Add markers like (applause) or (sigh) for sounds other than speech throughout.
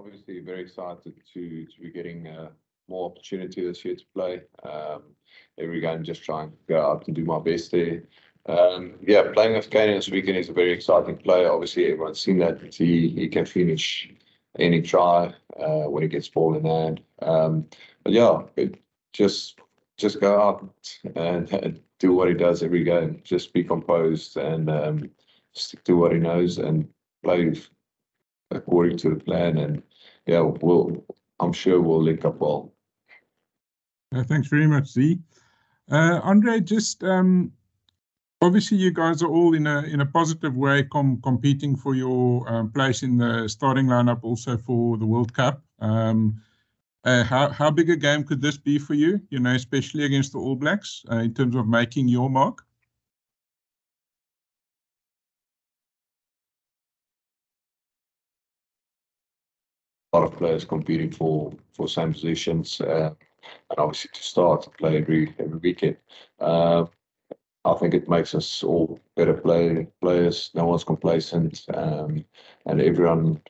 obviously very excited to to be getting uh, more opportunity this year to play. Um, every game just trying to go out and do my best there. Um, yeah, playing with Kane this weekend is a very exciting player. Obviously, everyone's seen that he he can finish any try uh, when he gets ball in hand. Um, but yeah, just just go out and do what he does every game. Just be composed and stick to what he knows and play according to the plan. And yeah, we'll, I'm sure we'll link up well. Uh, thanks very much, Zee. Uh, André, just um, obviously, you guys are all in a in a positive way competing for your uh, place in the starting lineup also for the World Cup. Um, how big a game could this be for you, You know, especially against the All Blacks in terms of making your mark? Lot of players competing for for same positions uh, and obviously to start to play every every weekend. Uh, I think it makes us all better play, players. No one's complacent, um, and everyone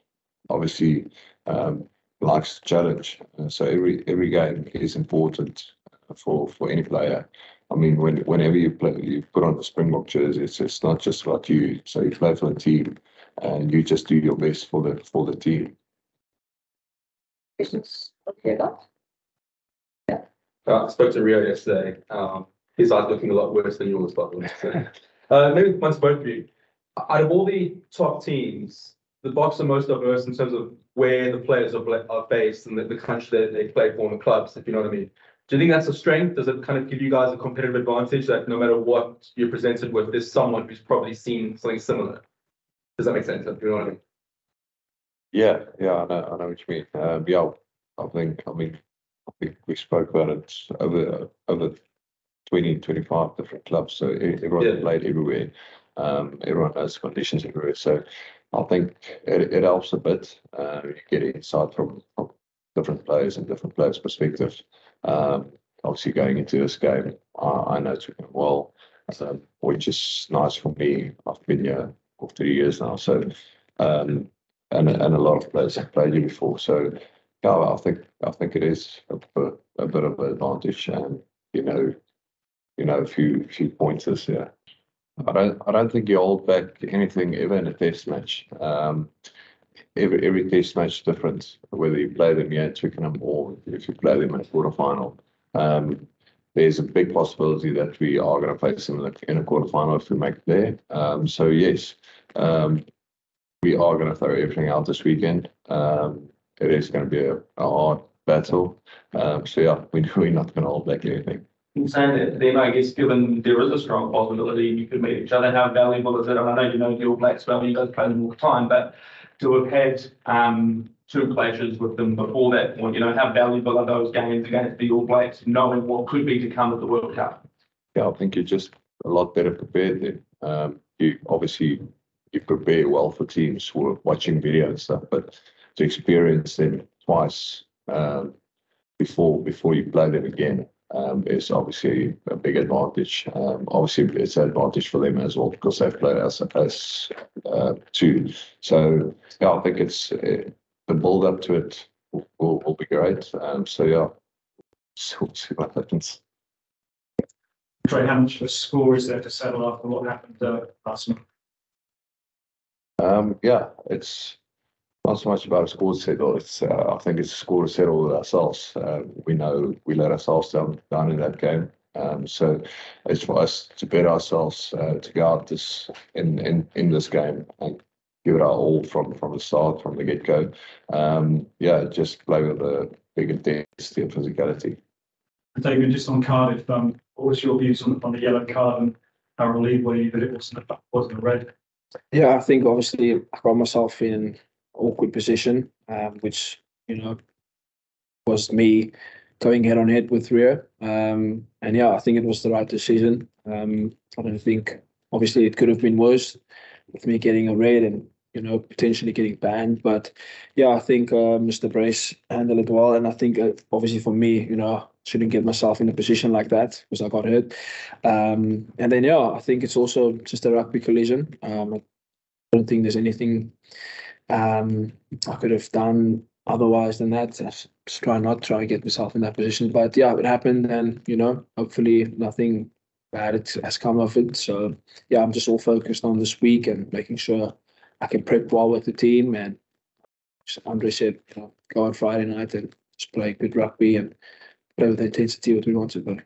obviously um, likes to challenge. Uh, so every every game is important for for any player. I mean, whenever you play, you put on the Springbok jersey, it's not just about you. So you play for the team, and you just do your best for the for the team. Questions? Okay, that. Yeah. I spoke to Rio yesterday. Um, his eyes looking a lot worse than yours, by the way. (laughs) Uh, maybe once both of you. Out of all the top teams, the Boks are most diverse in terms of where the players are are based and the country that they play for in the clubs, if you know what I mean. Do you think that's a strength? Does it kind of give you guys a competitive advantage that no matter what you're presented with, there's someone who's probably seen something similar? Does that make sense? Do you know what I mean? Yeah, yeah, I know I know what you mean. Yeah, I think I mean, I think we spoke about it over 20, 25 different clubs. So everyone played everywhere. Um, everyone has conditions everywhere. So I think it helps a bit. Uh, you get insight from different players and different players' perspectives. Um, obviously, going into this game, I know Twickenham well, um, which is nice for me. I've been here for three years now. And a lot of players have played here before. So yeah, I think I think it is a bit of an advantage. And you know, you know, a few few pointers, yeah. I don't I don't think you hold back anything ever in a test match. Um, every every test match is different, whether you play them here at Twickenham or if you play them in a quarterfinal. Um, there's a big possibility that we are going to face them in a quarterfinal if we make it there. Um, so yes, we are going to throw everything out this weekend. Um, it is going to be a hard battle. Um, so yeah, (laughs) we're not going to hold back anything. That, then I guess given there is a strong possibility you could meet each other, how valuable is it? I know you know the All Blacks well, you guys play them all the time, but to have had um, two clashes with them before that point, you know, how valuable are those games against the All Blacks, knowing what could be to come at the World Cup? Yeah, I think you're just a lot better prepared there. Obviously, you prepare well for teams who are watching video and stuff, but to experience them twice um, before before you play them again um, is obviously a big advantage. Um, obviously, it's an advantage for them as well because they've played us uh, too. So yeah, I think it's the build-up to it will be great. So yeah, we'll see what happens. Sorry, how much of a score is there to settle after what happened uh, last month? Um, yeah, it's not so much about a score to settle. Uh, I think it's a score to settle ourselves. Uh, we know we let ourselves down down in that game. Um, so it's for us to bet ourselves uh, to go out in in in this game and give it our all from from the start, from the get-go. Um, yeah, just play with the big intensity and physicality. David, just on Cardiff, what was your views on on the yellow card and how relieved were you that it wasn't a red? Yeah, I think obviously I got myself in an awkward position, um, which you know was me going head-on-head with Rio. Um, and yeah, I think it was the right decision. Um, I don't think obviously it could have been worse with me getting a red and potentially getting banned. But yeah, I think uh, Mr. Brace handled it well. And I think uh, obviously for me, you know, shouldn't get myself in a position like that because I got hurt. Um, and then yeah, I think it's also just a rugby collision. Um, I don't think there's anything um, I could have done otherwise than that, just try not try and get myself in that position. But yeah, it happened, and you know, hopefully nothing bad has come of it. So yeah, I'm just all focused on this week and making sure I can prep well with the team. And Andre said, you know, go on Friday night and just play good rugby and play with the intensity that we want to. But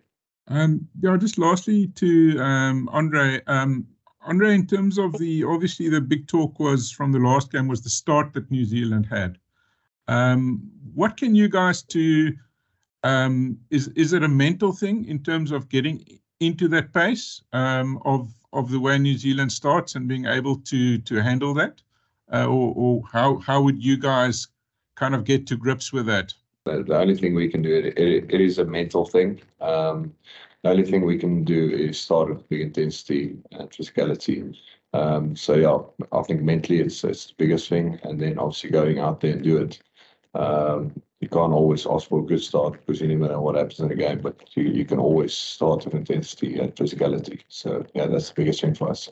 Um, yeah, just lastly to um, Andre. Um, Andre, in terms of the obviously the big talk was from the last game was the start that New Zealand had. Um, what can you guys do? Um, is is it a mental thing in terms of getting into that pace um, of of the way New Zealand starts and being able to to handle that, uh, or or how how would you guys kind of get to grips with that? The, only thing we can do, it, it, it is a mental thing. Um, the only thing we can do is start with big intensity and physicality. Um, so yeah, I think mentally it's, it's the biggest thing, and then obviously going out there and do it. Um, you can't always ask for a good start because you never know what happens in the game, but you, you can always start with intensity and physicality. So yeah, that's the biggest thing for us.